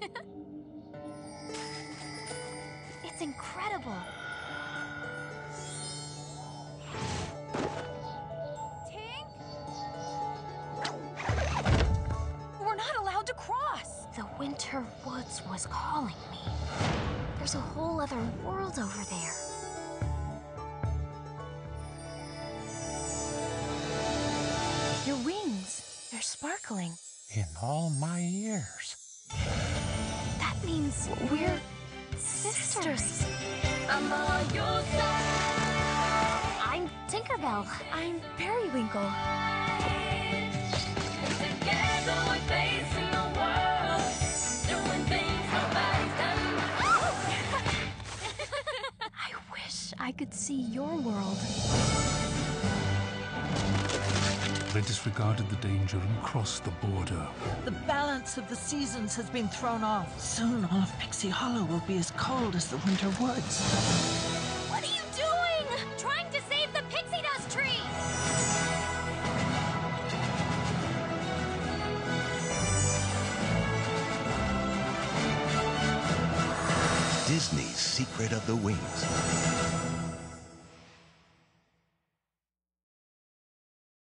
it's incredible. Tink? We're not allowed to cross. The Winter Woods was calling me. There's a whole other world over there. Your wings, they're sparkling. In all my years. Means we're sisters. I'm on your side. I'm Tinker Bell. I'm Periwinkle. Together we're facing the world, doing things nobody's done. I wish I could see your world. They disregarded the danger and crossed the border. The balance of the seasons has been thrown off. Soon all of Pixie Hollow will be as cold as the winter woods. What are you doing? Trying to save the pixie dust tree! Disney's Secret of the Wings.